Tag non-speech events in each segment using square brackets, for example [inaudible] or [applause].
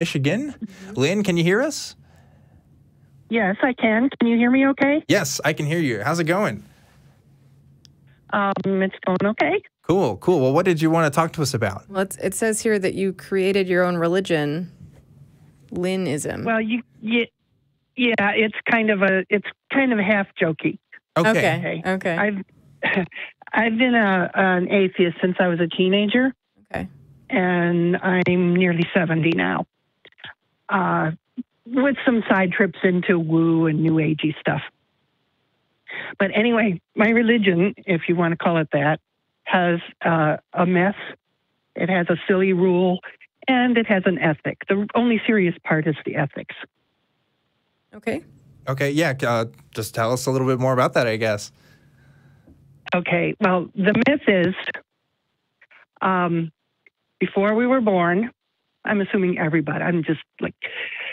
Michigan. Mm-hmm. Lin, can you hear us? Yes, I can. Can you hear me okay? Yes, I can hear you. How's it going? Um, it's going okay. Cool, cool. Well, what did you want to talk to us about? Well, it's, it says here that you created your own religion, Linism. Well, you, yeah, yeah, it's kind of a, it's kind of half jokey. Okay. okay. Okay. I've, [laughs] I've been a, an atheist since I was a teenager, okay. and I'm nearly 70 now. Uh, with some side trips into woo and new agey stuff. But anyway, my religion, if you want to call it that, has uh, a mess. It has a silly rule, and it has an ethic. The only serious part is the ethics. Okay. Okay, yeah. Uh, just tell us a little bit more about that, I guess. Okay, well, the myth is um, before we were born, I'm assuming everybody, I'm just like,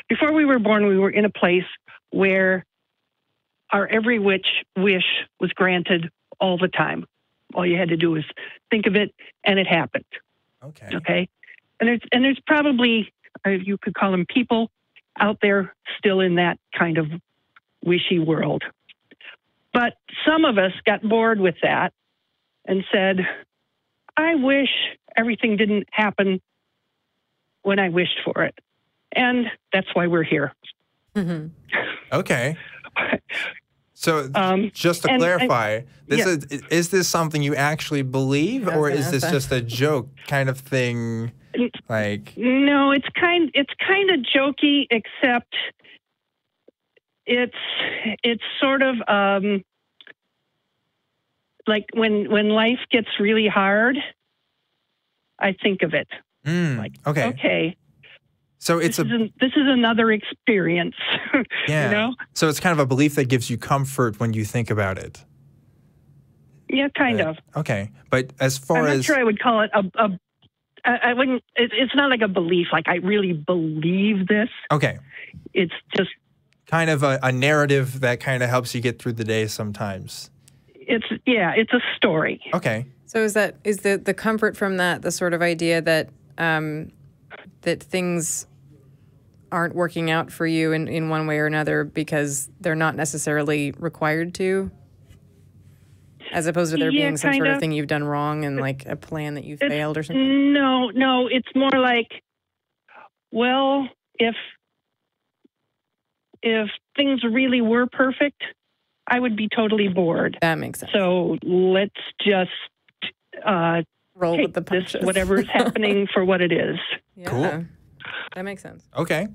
before we were born, we were in a place where our every which wish was granted all the time. All you had to do was think of it, and it happened. Okay. Okay, and there's and there's probably uh, you could call them people out there still in that kind of wishy world. But some of us got bored with that and said, I wish everything didn't happen when I wished for it. And that's why we're here. hmm Okay. [laughs] So, Um, just to and- clarify, this yeah. is is this something you actually believe, or is this just a joke kind of thing? Like, No, it's kind it's kind of jokey, except it's it's sort of um, like when when life gets really hard. I think of it mm, like okay. okay, So it's this, a is an, this is another experience. [laughs] yeah. you know, So it's kind of a belief that gives you comfort when you think about it. yeah, kind Right. of. Okay, but as far as I'm not as sure I would call it a. a I I wouldn't. It, it's not like a belief. Like I really believe this. okay, It's just. kind of a, a narrative that kind of helps you get through the day sometimes. It's yeah. It's a story. Okay. So is that is the the comfort from that the sort of idea that um, that things aren't working out for you in, in one way or another because they're not necessarily required to, as opposed to there Yeah, being some sort of of. thing you've done wrong and like a plan that you failed or something. No, no. It's more like, well, if if things really were perfect, I would be totally bored. That makes sense. So let's just uh, Roll take with the this punches. whatever is [laughs] happening for what it is. Yeah, Cool. That makes sense. Okay.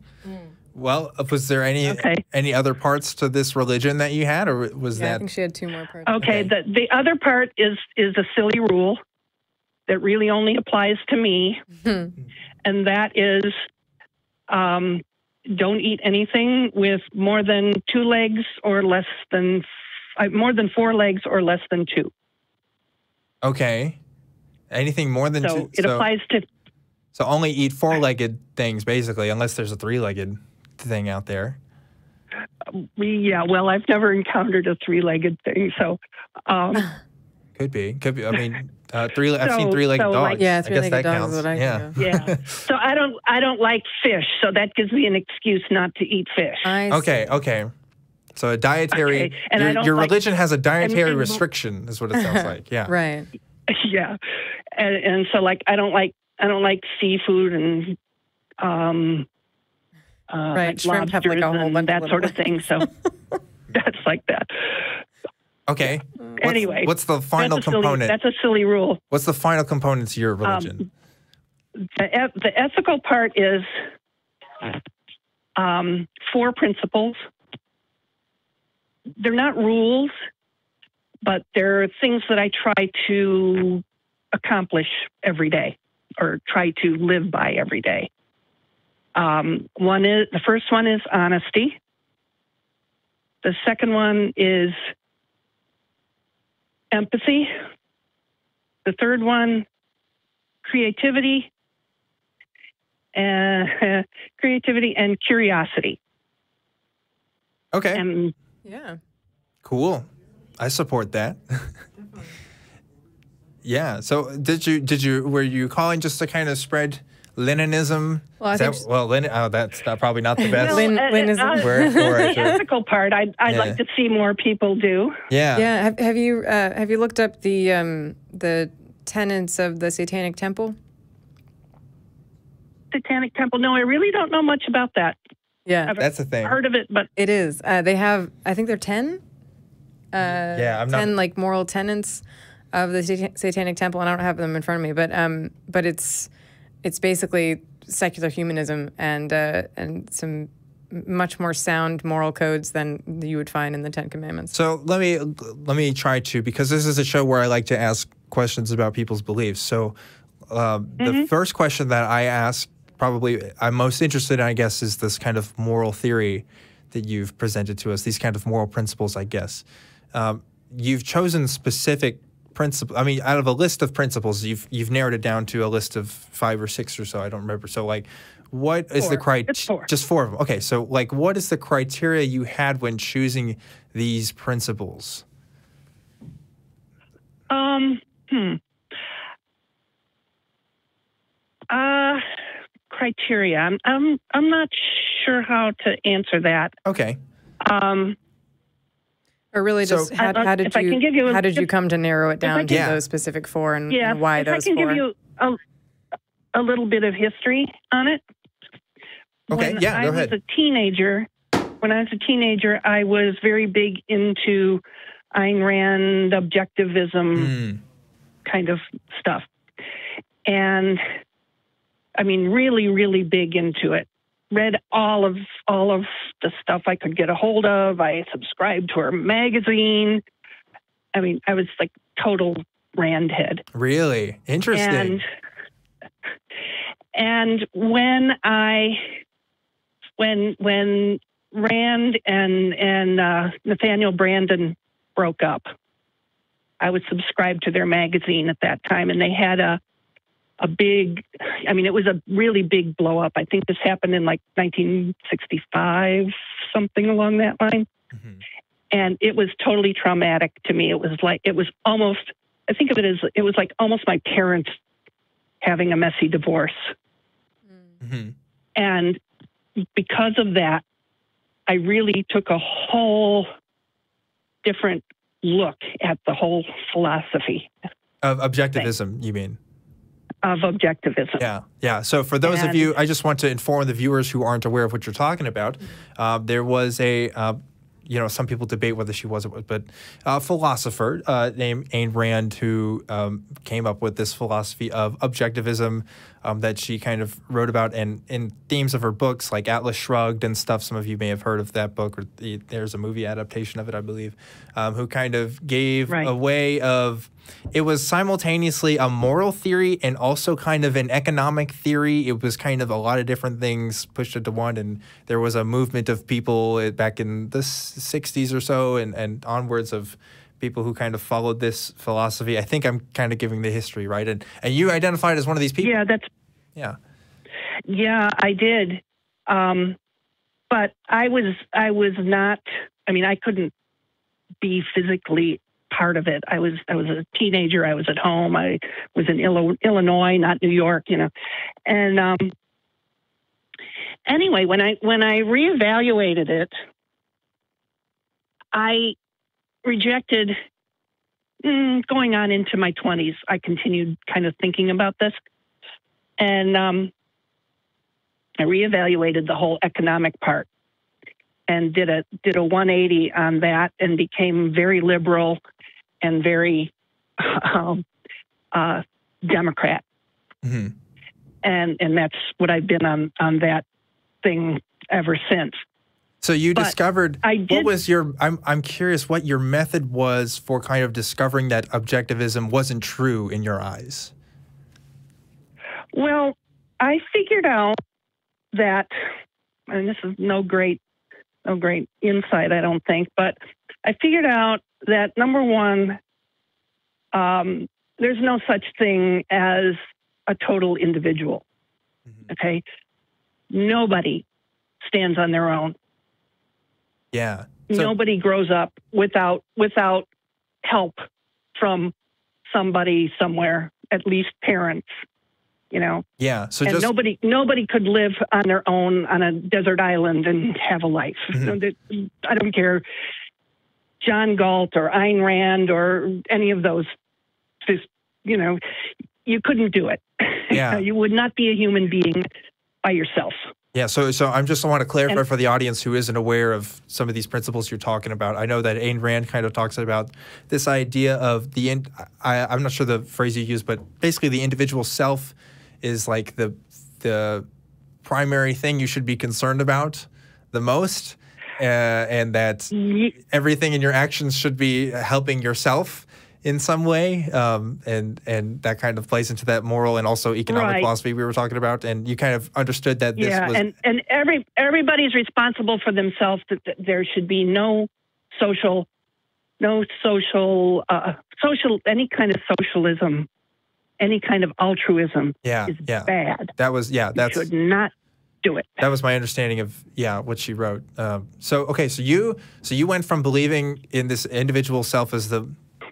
Well, uh, was there any Okay. any other parts to this religion that you had, or was Yeah, I think she had two more parts. Okay. Okay. The the other part is is a silly rule that really only applies to me, and that is, um, don't eat anything with more than two legs or less than uh, more than four legs or less than two. okay? Anything more than So two? it applies to So only eat four-legged things, basically, unless there's a three-legged thing out there. yeah. Well, I've never encountered a three-legged thing, so. Um, [sighs] Could be. Could be. I mean, uh, three. I've seen three-legged so, dogs. like- Yeah, I guess three-legged that dogs counts. is what I yeah. think yeah. [laughs] so I don't I don't like fish, so that gives me an excuse not to eat fish. I okay. see. Okay. So a dietary. Okay, and I your don't your like- religion has a dietary and- restriction, is what it sounds [laughs] like. Yeah. Right. [laughs] yeah and, and so like i don't like i don't like seafood and um uh Right, like shrimp have, like, a lobsters whole and bunch that sort of thing so [laughs] [laughs] that's like that Okay. What's, Anyway, what's the final that's a silly, component? that's a silly rule what's the final component to your religion? the, the ethical part is um, four principles they're not rules but there are things that i try to accomplish every day or try to live by every day um, one is the first one is honesty the second one is empathy the third one creativity uh, [laughs] creativity and curiosity okay. and Yeah. Cool. I support that. [laughs] yeah. So did you did you were you calling just to kind of spread Leninism. Well, I think that, well, Lenin, oh, that's not, probably not the [laughs] best. Lin- uh, Linism? uh, word for it. the ethical part, I'd, I'd Yeah. like to see more people do. yeah. Yeah. Have, have you uh, have you looked up the um, the tenets of the Satanic Temple? Satanic Temple. No, I really don't know much about that. Yeah, I've That's the thing. heard of it, but it is. Uh, they have. I think they're ten. Yeah, I'm not. ten like moral tenets of the Satan- Satanic Temple, and I don't have them in front of me, but um, but it's it's basically secular humanism and uh, and some much more sound moral codes than you would find in the Ten Commandments. So let me let me try to because this is a show where I like to ask questions about people's beliefs. So uh, the first question that I ask, probably I'm most interested in, I guess, is this kind of moral theory that you've presented to us. These kind of moral principles, I guess. Um, you've chosen specific principles. I mean, out of a list of principles, you've you've narrowed it down to a list of five or six or so. I don't remember. So like. What is the Four. criteria? It's four. Just four of them. Okay, so like, what is the criteria you had when choosing these principles? um, hmm. Uh, criteria. I'm, I'm, I'm not sure how to answer that. Okay. Um, Or really, So- just how, I- I- how did if I you, can give you a- how did you come to narrow it I down to Yeah. those specific four and, yeah, and why if those I can four? give you a, a little bit of history on it. Okay, when yeah, I go was a teenager, when I was a teenager, I was very big into Ayn Rand objectivism Mm, kind of stuff. And I mean, really, really big into it. Read all of all of the stuff I could get a hold of. I subscribed to her magazine. I mean, I was like total Rand head. really interesting. And and when I when when Rand and and uh, Nathaniel Branden broke up, I was subscribed to their magazine at that time, and they had a a big. I mean, it was a really big blow up. I think this happened in like 1965, something along that line Mhm. and it was totally traumatic to me. It was like it was almost I think of it as it was like almost my parents having a messy divorce. Mhm. And because of that, I really took a whole different look at the whole philosophy Of objectivism, you mean? Of objectivism. Yeah, yeah. So for those of you, I just want to inform the viewers who aren't aware of what you're talking about. Uh, there was a, uh, you know, some people debate whether she was, but a philosopher uh, named Ayn Rand who um, came up with this philosophy of objectivism um, that she kind of wrote about, and in themes of her books like Atlas Shrugged and stuff. Some of you may have heard of that book, or the, there's a movie adaptation of it, I believe, um, who kind of gave Right. a way of it was simultaneously a moral theory and also kind of an economic theory. It was kind of a lot of different things pushed into one. And there was a movement of people back in the 60s or so and, and onwards of people who kind of followed this philosophy. I think I'm kind of giving the history, right? And, and you identified as one of these people. Yeah, that's Yeah. Yeah, I did. Um, but I was I was not. I mean, I couldn't be physically part of it. I was I was a teenager. I was at home. I was in Illinois, not New York. You know, and um, anyway, when I when I reevaluated it, I rejected. Mm, going on into my twenties, I continued kind of thinking about this, and um, I reevaluated the whole economic part and did a did a 180 on that and became very liberal and very [laughs] um, uh, Democrat. hmm And and that's what I've been on on that thing ever since. So you But discovered I what did- was your I'm I'm curious what your method was for kind of discovering that objectivism wasn't true in your eyes. Well, I figured out that, and this is no great, no great insight, I don't think, but I figured out that number one, um, there's no such thing as a total individual. Mhm. Okay, nobody stands on their own. Yeah. So, nobody grows up without without help from somebody somewhere, at least parents. You know, Yeah. So and just nobody nobody could live on their own on a desert island and have a life. Mhm. So I don't care, John Galt or Ayn Rand or any of those. Just you know, you couldn't do it. Yeah. [laughs] you would not be a human being by yourself. Yeah, so so I'm just want to clarify for the audience who isn't aware of some of these principles you're talking about. I know that Ayn Rand kind of talks about this idea of the in, I, I'm not sure the phrase you use, but basically the individual self is like the the primary thing you should be concerned about the most, uh, and that everything in your actions should be helping yourself in some way, um, and and that kind of plays into that moral and also economic Right. philosophy we were talking about. And you kind of understood that this yeah, was and and every everybody's responsible for themselves. That, that there should be no social, no social, uh, social any kind of socialism, any kind of altruism yeah, is yeah. bad. That was yeah. You That's should not do it. that was my understanding of yeah what she wrote. Um, so okay, so you so you went from believing in this individual self as the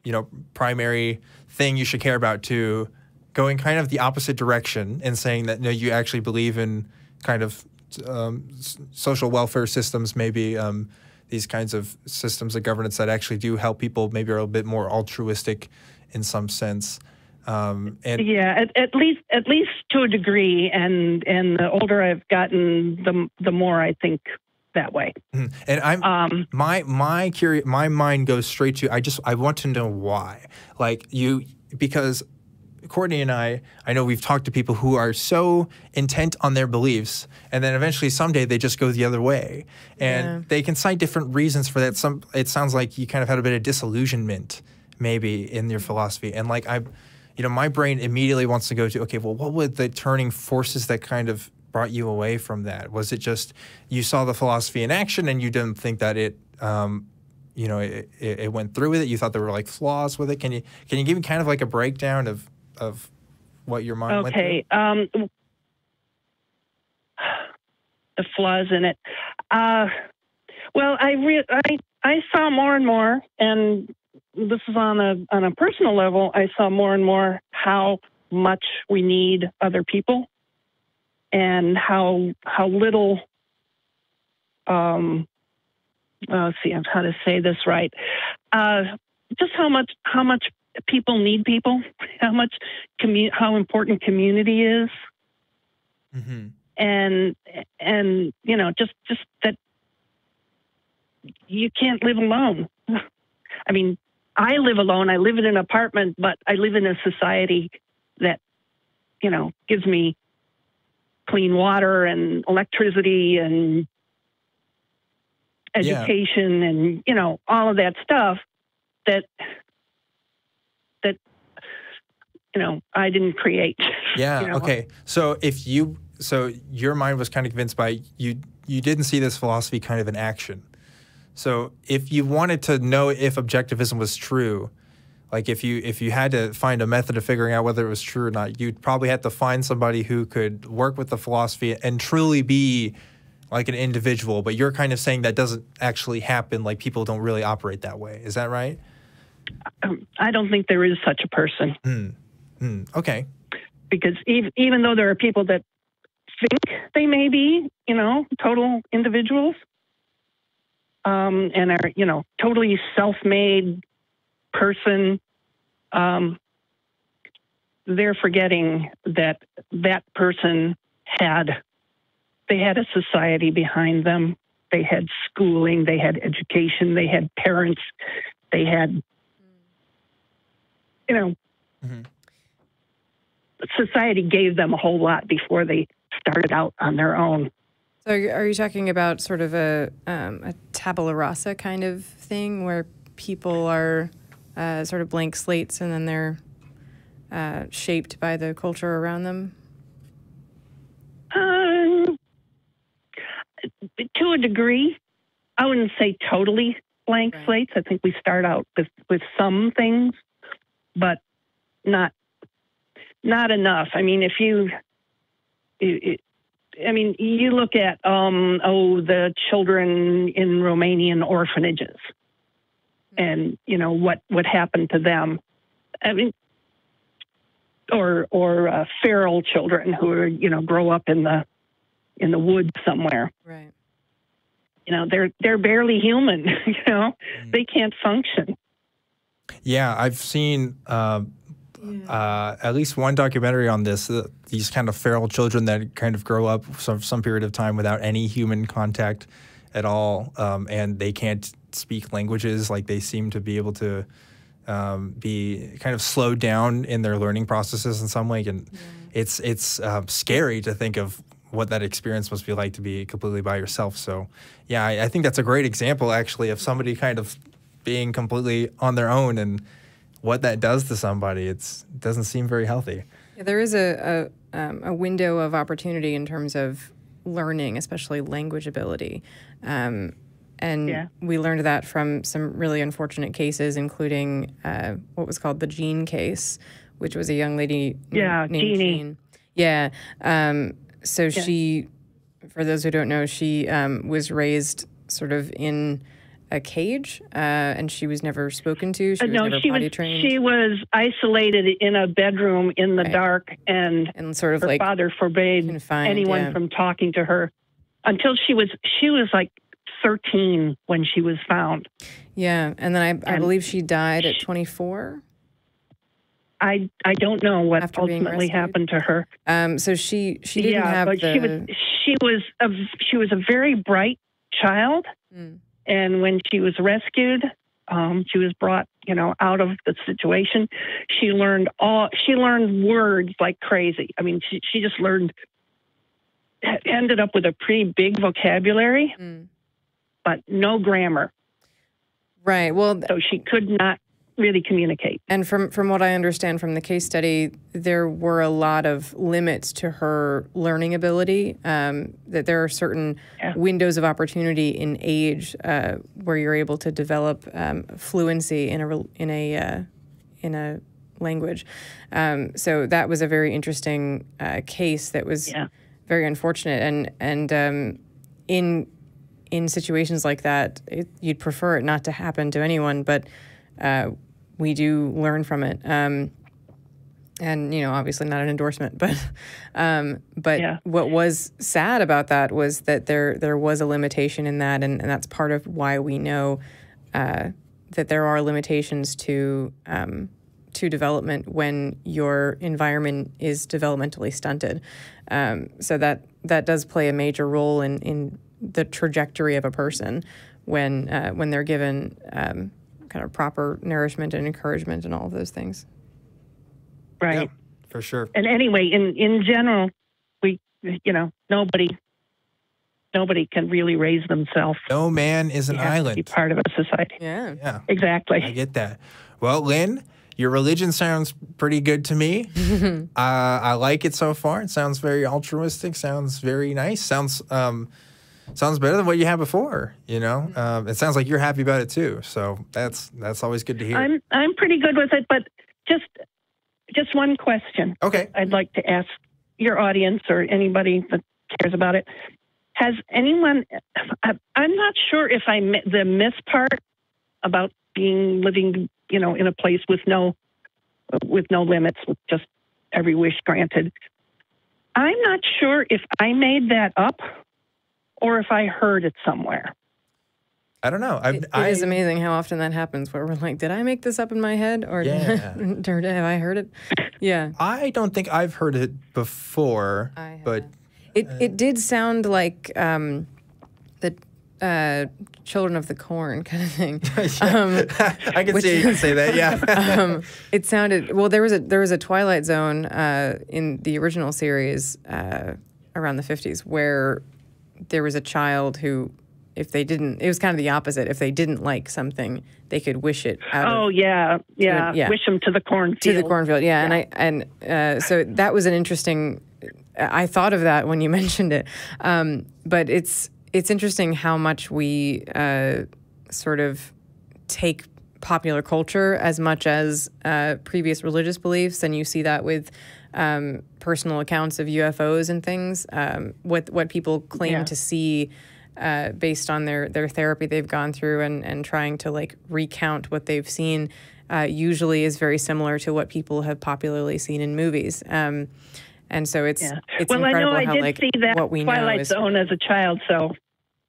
you know primary thing you should care about to going kind of the opposite direction and saying that no, you actually believe in kind of um, social welfare systems, maybe um, these kinds of systems of governance that actually do help people, maybe are a bit more altruistic in some sense. Um, and Yeah, at, at least at least to a degree, and and the older I've gotten, the the more I think that way. Mhm. and I'm Um, my my curi- my mind goes straight to I just I want to know why. Like you because Courtney and I I know we've talked to people who are so intent on their beliefs and then eventually someday they just go the other way. And Yeah. they can cite different reasons for that. Some it sounds like you kind of had a bit of disillusionment maybe in your philosophy. And like I you know, my brain immediately wants to go to okay, well what were the turning forces that kind of brought you away from that? Was it just you saw the philosophy in action and you didn't think that it, um, you know, it, it, it went through with it? You thought there were like flaws with it? Can you can you give me kind of like a breakdown of of what your mind okay. Um, the flaws in it. Uh, well, I re- I I saw more and more, and this is on a on a personal level. I saw more and more how much we need other people, and how how little. Um, let's see how to say this right. Uh, just how much how much people need people, [laughs] how much commu- how important community is, Mm-hmm. and and you know just just that you can't live alone. [laughs] I mean, I live alone. I live in an apartment, but I live in a society that you know gives me clean water and electricity and Yeah. education and you know all of that stuff that that you know I didn't create. [laughs] Yeah. you know. Okay. So if you so your mind was kind of convinced by you you didn't see this philosophy kind of in action. So if you wanted to know if objectivism was true, like if you if you had to find a method of figuring out whether it was true or not, you'd probably have to find somebody who could work with the philosophy and truly be like an individual. But you're kind of saying that doesn't actually happen. Like people don't really operate that way. Is that right? Um, I don't think there is such a person. Hmm. Hmm. Okay. because even, even though there are people that think they may be, you know, total individuals, um, and are, you know, totally self-made person, um, they're forgetting that that person had, they had a society behind them. They had schooling, they had education, they had parents, they had, you know, Mhm. society gave them a whole lot before they started out on their own. So, are you, are you talking about sort of a um, a tabula rasa kind of thing where people are uh, sort of blank slates and then they're uh, shaped by the culture around them? Um, to a degree, I wouldn't say totally blank Right. slates. I think we start out with, with some things, but not not enough. I mean, if you, it, it- I mean, you look at um, oh the children in Romanian orphanages, and you know what what happened to them. I mean, or or uh, feral children who are you know grow up in the in the woods somewhere. Right. You know, they're they're barely human. [laughs] You know, they can't function. Yeah, I've seen uh, uh, at least one documentary on this. Uh, these kind of feral children that kind of grow up some some period of time without any human contact at all, um, and they can't speak languages. Like they seem to be able to um, be kind of slowed down in their learning processes in some way, and it's it's um, scary to think of what that experience must be like to be completely by yourself. So, yeah, I, I think that's a great example actually of somebody kind of being completely on their own and what that does to somebody. It's it doesn't seem very healthy. Yeah, there is a a, um, a window of opportunity in terms of learning, especially language ability. Um, and Yeah. we learned that from some really unfortunate cases, including uh, what was called the Jean case, which was a young lady Yeah, named Genie. Jean. Yeah. Um, so she, for those who don't know, she um, was raised sort of in a cage, uh, and she was never spoken to. She Uh, was no, never she potty was trained, she was isolated in a bedroom in the Right. dark, and and sort of her like father forbade confined, anyone yeah. from talking to her until she was she was like 13 when she was found. Yeah, and then I, I believe she died at 24. I I don't know what After ultimately happened to her. Um, so she she didn't yeah, have but the she was she was a she was a very bright child, Mm. and when she was rescued, um, she was brought you know out of the situation. She learned all she learned words like crazy. I mean, she she just learned ended up with a pretty big vocabulary, Mm. But no grammar, right. Well, so she could not really communicate. and from from what I understand from the case study, there were a lot of limits to her learning ability. Um, that there are certain Yeah. windows of opportunity in age uh, where you're able to develop um, fluency in a in a uh, in a language. Um, so that was a very interesting uh, case that was Yeah. very unfortunate and and um, in in situations like that it, you'd prefer it not to happen to anyone but uh, we do learn from it um, and you know obviously not an endorsement [laughs] but um, but Yeah. what was sad about that was that there there was a limitation in that and, and that's part of why we know uh, that there are limitations to um, to development when your environment is developmentally stunted. Um, so that that does play a major role in in the trajectory of a person when uh, when they're given um, kind of proper nourishment and encouragement and all of those things. Right. Yeah, for sure. and anyway, in in general, we you know nobody nobody can really raise themselves. No man is an They have to be island. part of a society. Yeah. Yeah. Exactly. I get that. Well, Lin, your religion sounds pretty good to me. [laughs] uh, I like it so far. It sounds very altruistic. Sounds very nice. Sounds um, sounds better than what you had before. You know, um, it sounds like you're happy about it too. So that's that's always good to hear. I'm I'm pretty good with it, but just just one question okay. I'd like to ask your audience or anybody that cares about it. Has anyone? I'm not sure if I the myth part about being living, you know, in a place with no with no limits, with just every wish granted. I'm not sure if I made that up or if I heard it somewhere. I don't know. I've, It, it I, is amazing how often that happens where we're like, did I make this up in my head or Yeah. [laughs] or have I heard it? Yeah. I don't think I've heard it before, I but It it did sound like um, the uh, Children of the Corn kind of thing. [laughs] Um, I can which see you can say that. Yeah. [laughs] um, it sounded well. There was a there was a Twilight Zone uh, in the original series uh, around the fifties where there was a child who, if they didn't, it was kind of the opposite. If they didn't like something, they could wish it out. Oh of, yeah, yeah. yeah. Wish them to the cornfield. to the cornfield. Yeah, and I and uh, so that was an interesting. I thought of that when you [laughs] mentioned it, um, but it's it's interesting how much we uh, sort of take popular culture as much as uh, previous religious beliefs, and you see that with um, personal accounts of UFOs and things. Um, what what people claim Yeah. to see uh, based on their their therapy they've gone through and and trying to like recount what they've seen. Uh, usually is very similar to what people have popularly seen in movies. Um, and so it's Yeah. it's well, I incredible know I how did like see that what we know Twilight is Zone as a child, so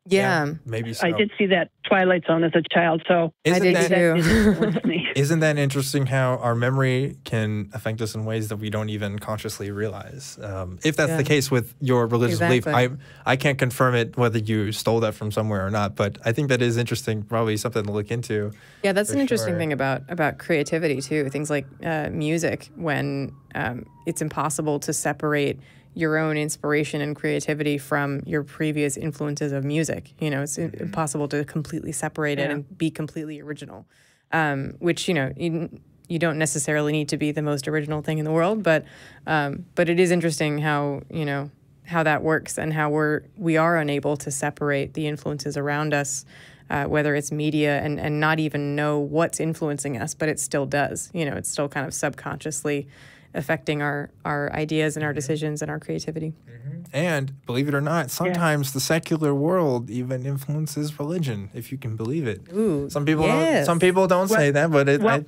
yeah. maybe so. I did see that Twilight Zone as a child, so Isn't I did that, too. influenced [laughs] me. Isn't that interesting how our memory can affect us in ways that we don't even consciously realize? Um, if that's Yeah. the case with your religious belief, I, I can't confirm it whether you stole that from somewhere or not, but I think that is interesting, probably something to look into. Yeah, that's For an interesting thing about about creativity too. Things like uh, music, when um, it's impossible to separate your own inspiration and creativity from your previous influences of music. You know, it's i- impossible to completely separate it and be completely original. Um, which you know you, you don't necessarily need to be the most original thing in the world, but um, but it is interesting how you know how that works and how we're we are unable to separate the influences around us uh, whether it's media and, and not even know what's influencing us, but it still does. You know, it's still kind of subconsciously affecting our, our ideas and our mm-hmm. decisions and our creativity. Mm-hmm. And believe it or not, sometimes the secular world even influences religion, if you can believe it. Ooh, Some people yes. don't. Some people don't say that, but it, well- I,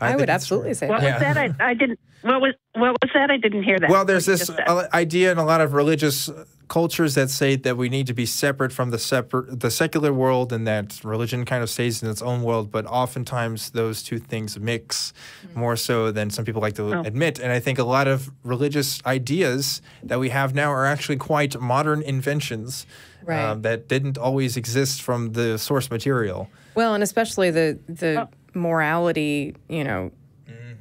I, I would absolutely say What that. Yeah. was that? I, I didn't. What was what was that? I didn't hear that. Well, there's this just said. uh, idea in a lot of religious uh, cultures that say that we need to be separate from the separate the secular world, and that religion kind of stays in its own world. But oftentimes, those two things mix more so than some people like to Oh. admit. And I think a lot of religious ideas that we have now are actually quite modern inventions Right. um, that didn't always exist from the source material. Well, and especially the the Oh. Morality, you know,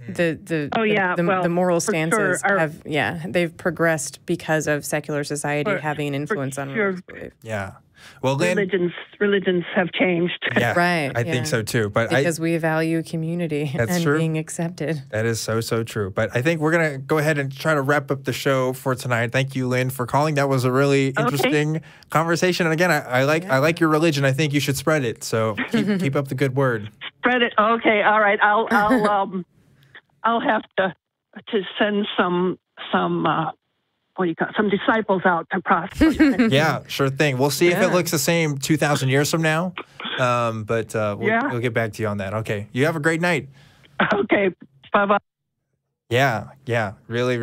the the Oh, yeah, the, well, the moral for sure, stances our- have yeah they've progressed because of secular society For- having an influence on sure. belief. Yeah. Well, Lin. religions religions have changed. [laughs] Yeah, Right, I think so too. But I, because we value community That's and true. being accepted. That is so, so true. But I think we're going to go ahead and try to wrap up the show for tonight. Thank you, Lin, for calling. That was a really interesting conversation. And again, I, I like I like your religion. I think you should spread it. So keep, [laughs] keep up the good word. Spread it. Okay. All right. I'll I'll [laughs] um I'll have to to send some some uh, what do you call it? some disciples out to prosper. [laughs] Yeah, sure thing. We'll see if it looks the same 2,000 years from now. Um, but uh, we'll, Yeah. we'll get back to you on that. Okay. You have a great night. okay. Bye bye. Yeah, yeah. Really. Really,